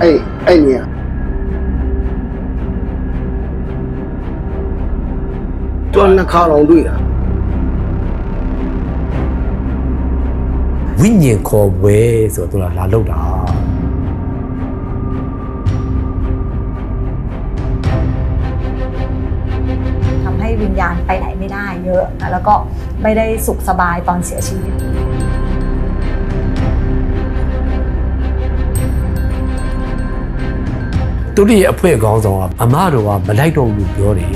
အဲ့အဲ့နေရတော့နှစ်ခါတော့တွေ့တာ ဝိညာဉ်ခေါ်ပွဲဆိုတော့သူကလာလောက်တာ ทำให้วิญญาณไปไหนไม่ได้เยอะนะแล้วก็ไม่ได้สุขสบายตอนเสียชีวิต သူတို့ရဲ့အဖွဲ့ခေါင်းဆောင်ကအမတော်ကမလိုက်တော့ဘူးပြောတယ်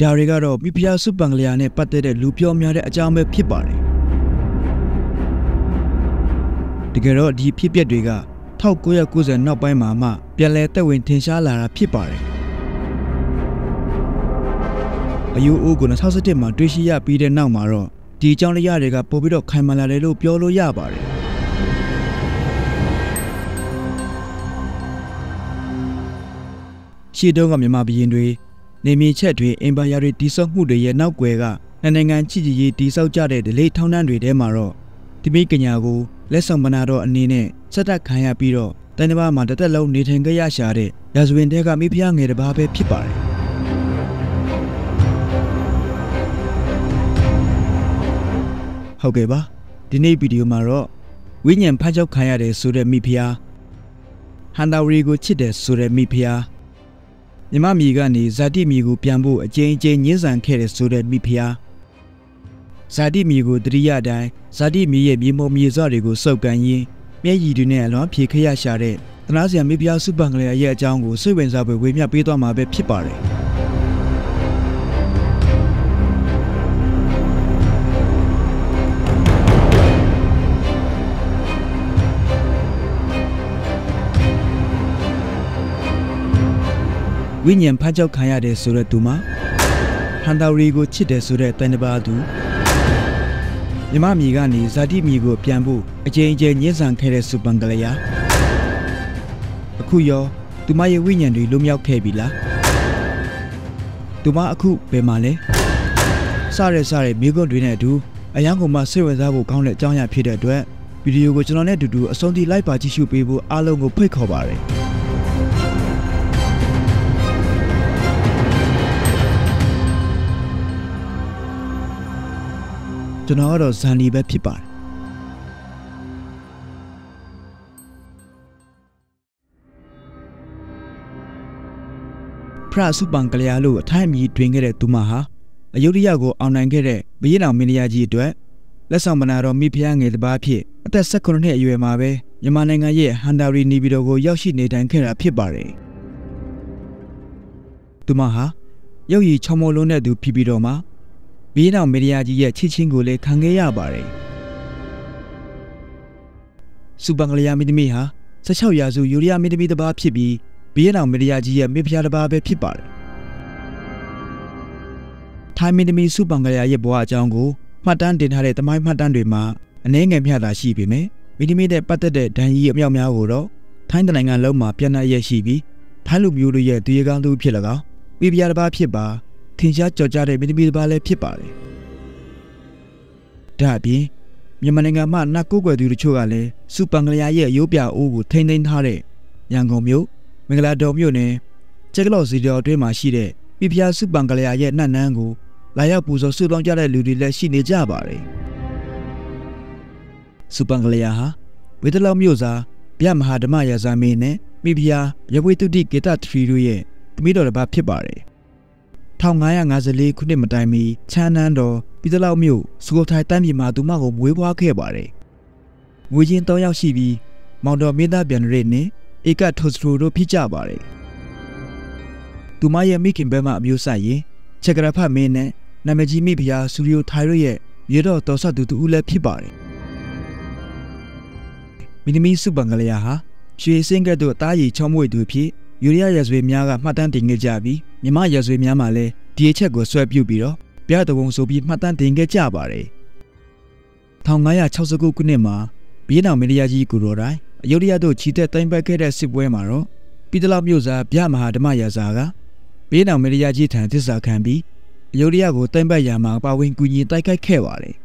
ဒါတွေကတော့မိဖုရားစုပန်ကလျာနဲ့ပတ်သက်တဲ့လူပြောများတဲ့အကြောင်းပဲဖြစ်ပါတယ်တကယ်တော့ဒီဖြစ်ပျက်တွေက1990နောက်ပိုင်းမှာမှပြန်လည်သက်ဝင်ထင်ရှားလာတာဖြစ်ပါတယ် အယူအိုးကို2017မှာတွေ့ရှိရပြီးတဲ့နောက်မှာတော့ဒီအကြောင်းတရားတွေကပို့ပြီးတော့ခိုင်မာလာတယ်လို့ပြောလို့ရပါတယ်ရှေ့တုန်းကမြန်မာပြည်ရင်တွေနေမြေချက်တွေအင်ပါယာတွေတိစောက်မှုတွေရဲ့နောက်ွယ်ကနှစ်နိုင်ငံချစ်ကြည်ရေးတိစောက်ကြတဲ့ဒလေးထောင်းနှန်းတွေထဲမှာတော့ဒီမိကညာကိုလက်ဆောင်မနာတော့အနေနဲ့စက်တက်ခံရပြီးတော့တန်တဘာမှာတစ်သက်လုံးနေထိုင်ကြရရှာတဲ့ရာဇဝင်တဲကမိဖုရားငယ်တစ်ပါးပဲဖြစ်ပါတယ် ဟုတ်ကဲ့ပါဒီနေ့ဗီဒီယိုမှာတော့ဝိညာဉ်ဖတ်ချောက်ခံရတယ်ဆိုတဲ့မိဖုရားဟန်တာဝရီကိုချစ်တယ်ဆိုတဲ့မိဖုရားမြမမီကနေဇာတိမီကိုပြန်ဖို့အကျဉ်းချင်းညှင်းဆန်ခဲ့တဲ့ဆိုတဲ့မိဖုရားဇာတိမီကိုတတိယတိုင်းဇာတိမီရဲ့မြေမုံမြေစော့တွေကိုစုပ်ကန်ရင်းမျက်ရည်တွေနဲ့အလွန်ဖြေခရရှာတဲ့သနာစရာမိဖုရားစုပန်ကလေးရဲ့အကြောင်းကိုစိတ်ဝင်စားဖို့ဝေမျှပေးသွားမှာပဲဖြစ်ပါတယ် ဝိညာဉ်ဖတ်ကြောက်ခံရတယ်ဆိုတဲ့သူမှာဟန်တာရီကိုချစ်တယ်ဆိုတဲ့တန်တပါသူမြမမီကနေဇာတိမီကိုပြန်ဖို့အကျဉ်းကျဉ်းညှင်းဆန်ခဲ့တဲ့စူပန်ကလေးယာအခုရောသူမရဲ့ဝိညာဉ်တွေလွတ်မြောက်ခဲ့ပြီလားသူမအခုဘယ်မှာလဲစရဲစရဲမိခွန်းတွေနဲ့အတူအရန်ကုန်မှစိတ်ဝင်စားဖို့ကောင်းတဲ့အကြောင်းအရာဖြစ်တဲ့အတွက်ဗီဒီယိုကိုကျွန်တော်နဲ့အတူတူအဆုံးထိလိုက်ပါကြည့်ရှုပေးဖို့အားလုံးကိုဖိတ်ခေါ်ပါတယ် ကျွန်တော်ကတော့ဇန်လီပဲဖြစ်ပါတယ်ဖရစုပန်ကလျာလို့အထိုင်းအမီတွင်ခဲ့တဲ့သူမဟာအယုဒ္ဓယကိုအောင်နိုင်ခဲ့တဲ့ဘုရင်တော်မင်းတရားကြီးအတွက်လက်ဆောင်မနာတော်မိဖုရားငယ်တစ်ပါးဖြစ်အသက်16နှစ်အရွယ်မှာပဲမြန်မာနိုင်ငံရဲ့ဟန်တာရီနီဗီတိုကိုရောက်ရှိနေထိုင်ခဲ့တာဖြစ်ပါတယ်သူမဟာရုပ်ရည်ချောမောလုံးတဲ့သူဖြစ်ပြီးတော့မှ ဘီးနောင်မေရီယာကြီးရဲ့ချစ်ချင်းကိုလည်းခံခဲ့ရပါတယ်။စူပန်ကလျာမီတမီဟာ16ရာစုယူရီးယားမီတမီတစ်ပါးဖြစ်ပြီးဘီးနောင်မေရီယာကြီးရဲ့မိဖုရားတစ်ပါးပဲဖြစ်ပါတယ်။ထိုင်းမီတမီစူပန်ကလျာရဲ့ဘဝအကြောင်းကိုမှတ်တမ်းတင်ထားတဲ့သမိုင်းမှတ်တမ်းတွေမှာအနည်းငယ်မျှသာရှိပေမယ့်မီတမီတဲ့ပတ်သက်တဲ့ဒဏ်ကြီးအမြောက်များကိုတော့ထိုင်းတနိုင်ငံလုံးမှာပြန်နှံ့ရရှိပြီးထိုင်းလူမျိုးတို့ရဲ့တရေကောင်းသူဖြစ်၎င်းမိဖုရားတစ်ပါးဖြစ်ပါ ထင်ရှားကြော်ကြားတဲ့မင်းသမီးတစ်ပါးလည်းဖြစ်ပါတယ်။ဒါအပြင်မြန်မာနိုင်ငံမှာနတ်ကိုကွယ်သူတို့ချို့ကလည်းစူပန်ကလျာရဲ့ရိုးပြအိုးကိုထိမ့်သိမ်းထားတဲ့ရန်ကုန်မြို့မင်္ဂလာတော်မြို့နယ်ကျက်ကလော့စီတော်အတွင်းမှာရှိတဲ့ပြပြစူပန်ကလျာရဲ့နှံ့နှန်းကိုလာရောက်ပူဇော်ဆုတောင်းကြတဲ့လူတွေလည်းရှိနေကြပါတယ်။စူပန်ကလျာဟာဝေဒလောက်မြို့စာဗျမဟာဓမ္မရာဇာမင်းနဲ့မိဖုရားရဝေတုတိကေတထရီတို့ရဲ့သမီးတော်တစ်ပါးဖြစ်ပါတယ်။ 1554ခုနှစ်မတိုင်မီချမ်းနန်းတော်ပြည်သလောက်မြို့စကိုထိုင်တန်းပြည်မှာသူမကိုမွေးဖွားခဲ့ပါတယ်။ငွေချင်း၃ယောက်ရှိပြီးမောင်တော်မင်းသားပြန်ရဲနဲ့ဧကထိုစထရိုတို့ဖြစ်ကြပါတယ်။သူမရဲ့မိခင်ဘက်မှအမျိုးဆက်ရင်ချက်ကရဖတ်မင်းနဲ့နာမည်ကြီးမိဖုရားစူရီယိုထိုင်ရိုရဲ့မြေတော်တော်ဆက်သူတူဦးလည်းဖြစ်ပါတယ်။မီနီမီစုပန်ကလေးဟာရွှေစင်းကဲ့သို့တားရီချောမွေသူဖြစ်ယူရီးယားရဇွေများကမှတ်တမ်းတင်ခဲ့ကြပြီး မြမရဇွေများမှာလည်းဒီအချက်ကိုဆွဲပြုတ်ပြီးတော့ပြတဝုံဆိုပြီးမှတ်တမ်းတင်ခဲ့ကြပါတယ်1569ခုနှစ်မှာဘီးနောင်မင်းရကြီးကိုရိုတိုင်းအယုဒ္ဓယသို့ခြိတက်တိုင်းပတ်ခဲ့တဲ့စစ်ပွဲမှာတော့ပြီးတလောက်မြို့စားဗျမဟာဓမ္မရာဇာကဘေးနောင်မေရိယာကြီးထံသစ္စာခံပြီးအယုဒိယကိုတိုင်ပတ်ရာမှာပါဝင်ကူညီတိုက်ခိုက်ခဲ့ပါတယ်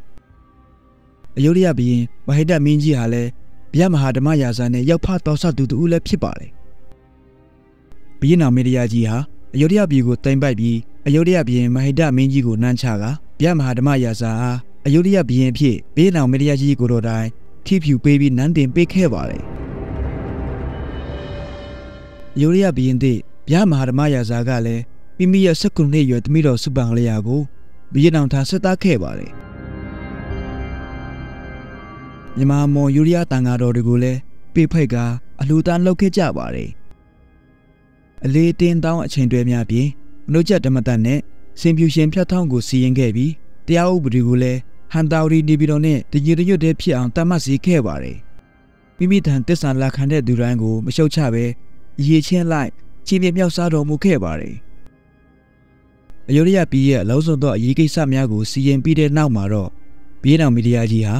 ။အယုဒိယဘီရင်မဟိတမင်းကြီးဟာလည်းဗျမဟာဓမ္မရာဇာနဲ့ရောက်ဖတော်ဆသူတူလည်းဖြစ်ပါတယ်။ဘီရင်နောင်မေရိယာကြီးဟာ အယုဒိယပြည်ကိုတိုင်ပတ်ပြီးအယုဒိယဘီရင်မဟိတမင်းကြီးကိုနမ်းချကဗျမဟာဓမ္မရာဇာဟာအယုဒိယဘီရင်ဖြစ်ဘေးနောင်မေရိယာကြီးကိုတော်တိုင်ထိဖြူပေးပြီးနန်းတင်ပေးခဲ့ပါတယ်။ယိုရီးယားဘီရင်တဲ့ဗျာမဟာဓမ္မရာဇာကလည်းမိမိရဲ့၁၉နှစ်ရွယ်သမီးတော်စုပန်ကလေးယာကိုဘီရင်အောင်ထားဆက်သားခဲ့ပါတယ်မြမမော်ယူရီးယားတန်ဃာတော်တွေကိုလည်းပေဖိတ်ကအလှူဒါန်းလုပ်ခဲ့ကြပါတယ် အလေးတင်းတောင်းအချိန်တွေများပြင်မနုချက်ဓမ္မတန်နဲ့စင်ဖြူရှင်ဖြတ်ထောင်းကိုစီရင်ခဲ့ပြီးတရားဥပဒေကိုလည်းဟန်တာဝရီနေပြည်တော်နဲ့တညီတညွတ်တည်းဖြစ်အောင်တတ်မှတ်စီခဲ့ပါတယ်မိမိထံတစ္ဆာလာခံတဲ့သူတိုင်းကိုမရှုတ်ချပဲရေချင်းလိုက်ချင်းပြမြောက်စားတော်မူခဲ့ပါတယ်။အယုဒယပြည်ရဲ့အလုံးစုံသောအရေးကိစ္စများကိုစီရင်ပြီးတဲ့နောက်မှာတော့ပြည်တော်မီဒီယာကြီးဟာ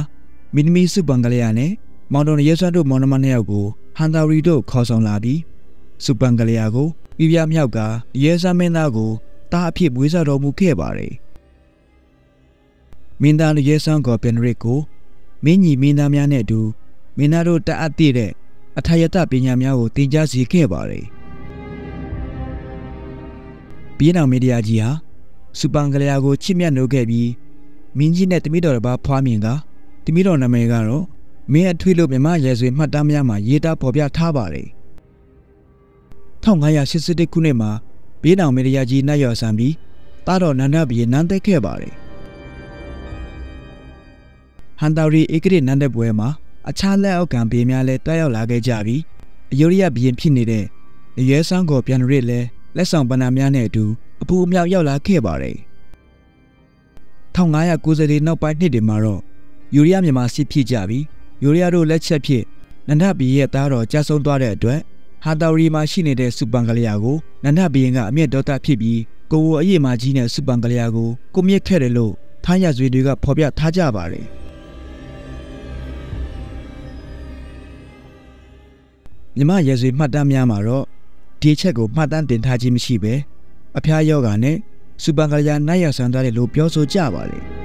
မီနမီစုပန်ကလေးယာနဲ့မောင်တော်ရဲဆွမ်းတို့မောင်နှမနှစ်ယောက်ကိုဟန်တာရီတို့ခေါ်ဆောင်လာပြီး စုပန်ကလေးယာကိုပြပြမြောက်ကရဲဆွမ်းမင်းသားကိုတားအဖြစ်မွေးစားတော်မူခဲ့ပါတယ်။မင်းသားရဲဆွမ်းကောပင်ရစ်ကိုမင်းညီမင်းသားများနဲ့အတူမင်းသားတို့တအပ်တည်တဲ့အထာယတပညာများကိုသင်ကြားစီခဲ့ပါတယ်။ပြည်တော်မီဒီယာကြီးဟာစူပန်ကလျာကိုချစ်မြတ်နိုးခဲ့ပြီးမင်းကြီးနဲ့တမိတော်တစ်ပါးဖွားမြင်ကတမိတော်နာမည်ကတော့မင်းအထွေးလို့မြမရဲဆွေမှတ်တမ်းများမှာရေးသားဖော်ပြထားပါတယ်။ 1581ခုနှစ်မှာပြည်တော်မီဒီယာကြီးနတ်ရော်ဆန်ပြီးတာတော်နန္ဒဘီနန်းသက်ခဲ့ပါတယ်။ဟန်တာရီဧကရနန္ဒပွဲမှာအခြားလက်အောက်ကံဘေးများလည်းတွားရောက်လာခဲ့ကြပြီးအယိုရိယဘီရင်ဖြစ်နေတဲ့ရဲဆန်းကိုပြန်ရစ်လည်းလက်ဆောင်ပဏာများနဲ့အတူအပူအမြောက်ရောက်လာခဲ့ပါတယ်1590နောက်ပိုင်းနှစ်တွေမှာတော့ယူရီးယားမြန်မာစစ်ဖြစ်ကြပြီးယူရီးယားတို့လက်ချက်ဖြစ်နန္ဒဘီရဲ့သားတော်ကြာဆုံးသွားတဲ့အတွက် ဟာတာရီမှာရှိနေတဲ့စူပန်ကလျာကိုနန္ဒဘီရင်ကအမျက်ဒေါသဖြစ်ပြီးကိုဝအရေးမကြီးနဲ့စူပန်ကလျာကိုကိုမြင့်ခဲ့တယ်လို့ထားရဆွေတွေကဖော်ပြထားကြပါတယ်မြမရဲဆွေမှတ်တမ်းများမှာတော့ဒီချက်ကိုမှတ်တမ်းတင်ထားခြင်းမရှိပဲအဖျားယောဂါနဲ့စူပန်ကလျာနိုင်ရဆန်သားတယ်လို့ပြောဆိုကြပါလေ။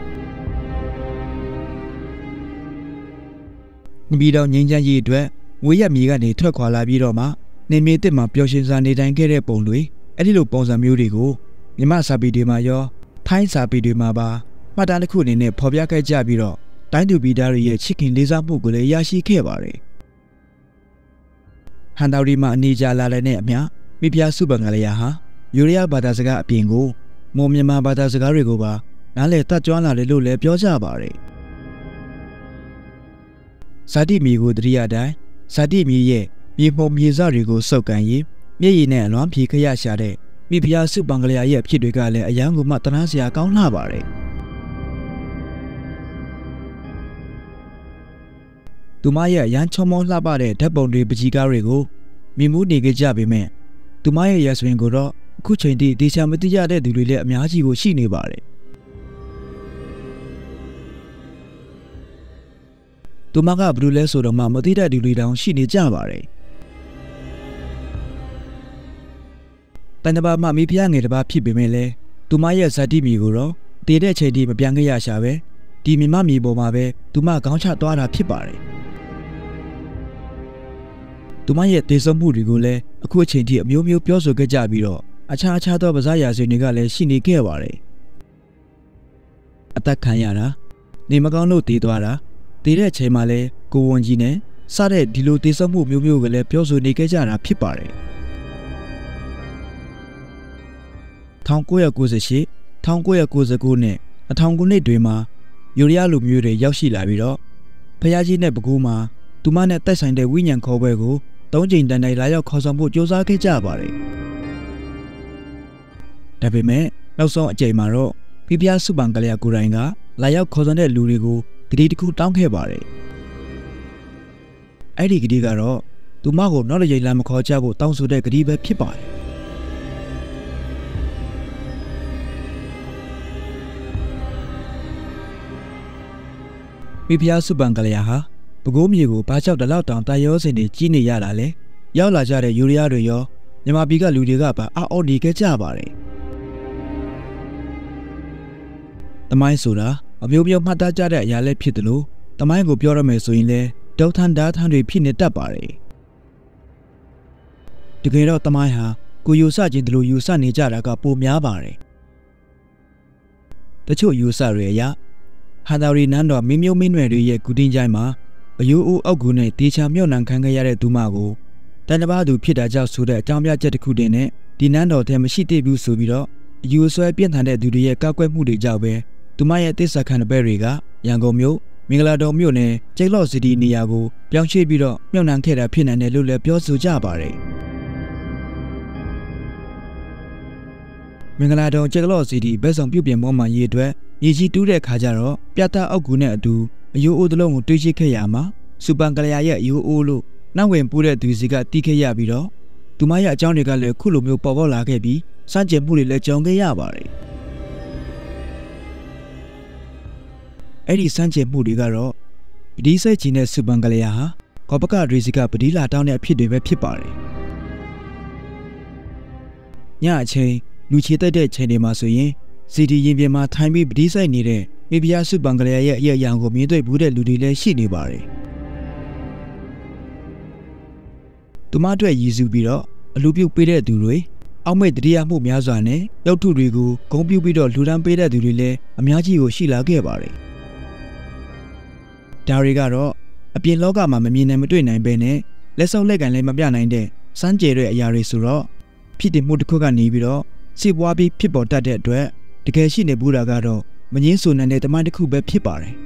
မိဘတော်ငင်းချမ်းကြီးအတွက်ငွေရမြေကနေထွက်ခွာလာပြီးတော့မှ နေမြေတစ်မှာပျော်ရွှင်စွာနေထိုင်ခဲ့တဲ့ပုံတွေအဲ့ဒီလိုပုံစံမျိုးတွေကိုမြမစာပေတွေမှာရောထိုင်းစာပေတွေမှာပါမှတ်တမ်းတစ်ခုအနေနဲ့ဖော်ပြခဲ့ကြပြီးတော့တိုင်းသူပြည်သားတွေရဲ့ချစ်ခင်လေးစားမှုကိုလည်းရရှိခဲ့ပါတယ်။ဟန်တော်ရီမှာအနေကြလာတဲ့အမျှမိဖုရားစုပန်ကလေးဟာယူရီးယားဘာသာစကားအပြင်ကိုမွန်မြန်မာဘာသာစကားတွေကိုပါနားလည်တတ်ကြွလာတယ်လို့လည်းပြောကြပါတယ်။ဇာတိမီကိုတရိယာတိုင်းဇာတိမီရဲ့ မြေမှုံမြေစတွေကိုစုပ်ကန်ရင်မျက်ရည်နဲ့အလွမ်းဖြေခရရှာတဲ့မိဖုရားစုပန်ကလေးရဲ့ဖြစ်တွေကလည်းအယံကိုမှတနာစရာကောင်းလှပါတယ်။သူမရဲ့ရမ်းချုံမောလှပတဲ့ဓာတ်ပုံတွေပကြီးကားတွေကိုမြင်မှုနေကြကြပေမဲ့သူမရဲ့ရဆွင်ကိုတော့အခုချိန်ထိတေချာမတိရတဲ့သူတွေလည်းအများကြီးကိုရှိနေပါတယ်သူမကဘယ်လိုလဲဆိုတော့မှမသိတဲ့သူတွေတောင်ရှိနေကြပါတယ် တန်တပါမှမိဖုရားငယ်တပါဖြစ်ပေမဲ့လည်းသူမရဲ့ဇာတိမီကိုတော့တည်တဲ့ချိန်ထိမပြန်ခဲ့ရရှာပဲဒီမြမမီပေါ်မှာပဲသူမခေါင်းချသွားတာဖြစ်ပါတယ်သူမရဲ့တေဆုံးမှုတွေကိုလည်းအခုအချိန်ထိအမျိုးမျိုးပြောဆိုခဲ့ကြပြီးတော့အခြားအခြားသောဗဇာရာဇဝင်တွေကလည်းရှိနေခဲ့ပါတယ်အသက်ခံရတာနေမကောင်းလို့တည်သွားတာတည်တဲ့အချိန်မှာလဲကိုဝန်ကြီးနဲ့စတဲ့ဒီလိုတေဆုံးမှုမျိုးမျိုးကလည်းပြောဆိုနေခဲ့ကြတာဖြစ်ပါတယ် 1998 1999နဲ့2000ခုနှစ်တွေမှာယူရီးယားလူမျိုးတွေရောက်ရှိလာပြီးတော့ဖျားကြီးနဲ့ပကူးမှာသူမနဲ့တိုက်ဆိုင်တဲ့ဝိညာဉ်ခေါ်ပွဲကိုသုံးချိန်တန်တိုင်လာရောက်ခေါ်ဆောင်ဖို့ကြိုးစားခဲ့ကြပါတယ်။ဒါပေမဲ့နောက်ဆုံးအကြိမ်မှာတော့ပြပြစုပန်ကလေးကိုရိုင်းကလာရောက်ခေါ်ဆောင်တဲ့လူတွေကိုဂတိတစ်ခုတောင်းခဲ့ပါတယ်။အဲ့ဒီဂတိကတော့သူမကိုနောက်တစ်ချိန်လာမခေါ်ကြဖို့တောင်းဆိုတဲ့ဂတိပဲဖြစ်ပါတယ်။ မိဖုရားစုပန်ကလျာဟာပကိုးမြေကိုဘာကြောက်တလောက်တောင်တာရောစင်တွေကြီးနေရတာလဲရောက်လာကြတဲ့ယူရီးယားတွေရောမြန်မာပြည်ကလူတွေကပါအော်ဒီခဲ့ကြပါတယ်တမိုင်းဆိုတာအမျိုးမျိုးမှတ်သားကြတဲ့အရာလည်းဖြစ်တယ်လို့တမိုင်းကိုပြောရမယ်ဆိုရင်လည်းဒေါက်ထန်ဒါထန်တွေဖြစ်နေတတ်ပါတယ်တကယ်တော့တမိုင်းဟာကိုယူဆခြင်းတလို့ယူဆနေကြတာကပိုများပါတယ်တချို့ယူဆတွေအရ ဟန်တာရီနန်းတော်မင်းမျိုးမင်းနွယ်တွေရဲ့ဂူတင်ကြိုင်းမှာအယိုးအိုးအောက်ကူနဲ့တေချာမြော့နှံခံခဲ့ရတဲ့သူမကိုတန်တပါသူဖြစ်တာကြောင့်ဆိုတဲ့အကြောင်းပြချက်တစ်ခုတည်းနဲ့ဒီနန်းတော်ထဲမရှိသေးဘူးဆိုပြီးတော့အယူဆွဲပြန့်ထန်တဲ့သူတွေရဲ့ကောက်ကွက်မှုတွေကြောင့်ပဲသူမရဲ့တစ္ဆာခံတဲ့ဘက်တွေကရန်ကုန်မြို့မင်္ဂလာတော်မြို့နယ်ကျိတ်လော့စီတီနေရာကိုပြောင်းရွှေ့ပြီးတော့မြောက်နှံခဲ့တာဖြစ်နိုင်တယ်လို့လည်းပြောဆိုကြပါတယ်မင်္ဂလာတော်ကျက်ကလော့စီတီဘက်ဆောင်ပြုတ်ပြင်မောမှရေးအတွက် ရေကြီးတူးတဲ့ခါကျတော့ပြတ်သားအောက်ကူနဲ့အတူအယိုးအိုးတစ်လုံးကိုတွေးရှိခဲ့ရမှာစူပန်ကလျာရဲ့အယိုးအိုးလို့နောက်ဝင်ပူးတဲ့သူစီကတီးခဲ့ရပြီးတော့သူမရဲ့အကြောင်းတွေကလည်းခုလိုမျိုးပေါ်ပေါက်လာခဲ့ပြီးစန့်ကျင်မှုတွေလည်းကြုံခဲ့ရပါတယ်အဲ့ဒီစန့်ကျင်မှုတွေကတော့ပဒီစိတ်ကြီးနဲ့စူပန်ကလျာဟာကောပကဒရီစီကပဒီလာတောင်းတဲ့အဖြစ်တွေပဲဖြစ်ပါတယ်ညအချိန်လူချေတက်တဲ့ချိန်တွေမှာဆိုရင် စီဒီရင်ပြင်မှာထိုင်ပြီးပဒီဆိုင်နေတဲ့မိဖုရားစုပန်ကလေးရဲ့အရက်ရောင်ကိုမြင်တွေ့ဘူးတဲ့လူတွေလည်းရှိနေပါတယ်။သူမအတွက်ရည်စူးပြီးတော့အလူပြုတ်ပေးတဲ့သူတွေအောက်မဲ့တတိယမှုများစွာနဲ့ရုပ်ထုတွေကိုဂုံပြုတ်ပြီးတော့လူဒန်းပေးတဲ့သူတွေလည်းအများကြီးကိုရှိလာခဲ့ပါတယ်။ဒါတွေကတော့အပြင်လောကမှာမမြင်နိုင်မတွေ့နိုင်ပဲနဲ့လက်စုပ်လက်ကန်လည်းမပြနိုင်တဲ့စမ်းကြဲတဲ့အရာတွေဆိုတော့ဖြစ်တည်မှုတစ်ခုကနေပြီးတော့စစ်ပွားပြီးဖြစ်ပေါ်တတ်တဲ့အတွက် တကယ်ရှိနေဘူးတာကတော့မငင်းဆိုနိုင်တဲ့တမိုင်းတစ်ခုပဲဖြစ်ပါတယ်။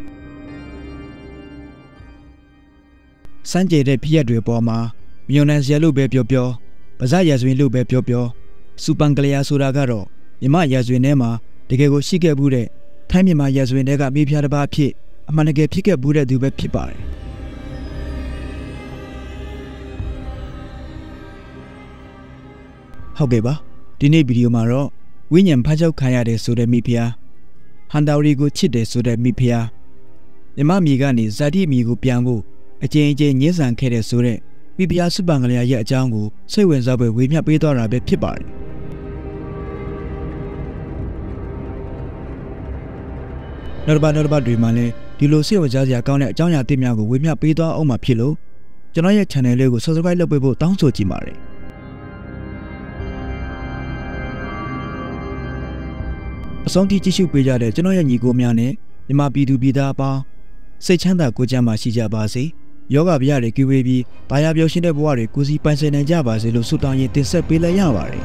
စမ်းကြဲတဲ့ဖြစ်ရက်တွေပေါ်မှာမြုံနန်စရလို့ပဲပြောပြောပါဇက်ရဇဝင်လို့ပဲပြောပြောစူပန်ကလျာဆိုတာကတော့မြမရဇဝင်ထဲမှာတကယ်ကိုရှိခဲ့ဘူးတဲ့ထိုင်းမြန်မာရဇဝင်တွေကမိဖုရားတစ်ပါးဖြစ်အမှန်တကယ်ဖြစ်ခဲ့ဘူးတဲ့သူပဲဖြစ်ပါတယ်။ဟုတ်ကဲ့ပါဒီနေ့ဗီဒီယိုမှာတော့ ဝိညာဉ်ဖတ်ချုပ်ခံရတယ်ဆိုတဲ့မိဖုရားဟန်တာရီကိုချစ်တယ်ဆိုတဲ့မိဖုရားမြမမိကနေဇာတိမိကိုပြန်ဖို့အကျဉ်းအကျဉ်းညှင်းဆန်ခဲ့တဲ့ဆိုတဲ့မိဖုရားစုပန်ကလေးရဲ့အကြောင်းကိုစိတ်ဝင်စားပွဲဝေမျှပေးသွားတာပဲဖြစ်ပါတယ်နောက်တစ်ပတ်နောက်တစ်ပတ်တွေမှာလည်းဒီလိုစိတ်ဝင်စားစရာကောင်းတဲ့အကြောင်းအရာသစ်များကိုဝေမျှပေးသွားအောင်မှာဖြစ်လို့ကျွန်တော်ရဲ့ channel လေးကို subscribe လုပ်ပေးဖို့တောင်းဆိုကြည့်ပါတယ် အဆုံးထိကြည့်ရှုပေးကြတဲ့ကျွန်တော်ရဲ့ညီကိုများနဲ့မြမပြည်သူပြည်သားအပေါင်းစိတ်ချမ်းသာကိုယ်ကျန်းမာရှိကြပါစေယောဂဗျာတွေကီဝေးပြီးတာယာပြောရှင်းတဲ့ဘဝတွေကိုစီပိုင်ဆိုင်နိုင်ကြပါစေလို့ဆုတောင်းရင်တင်ဆက်ပေးလိုက်ရပါတယ်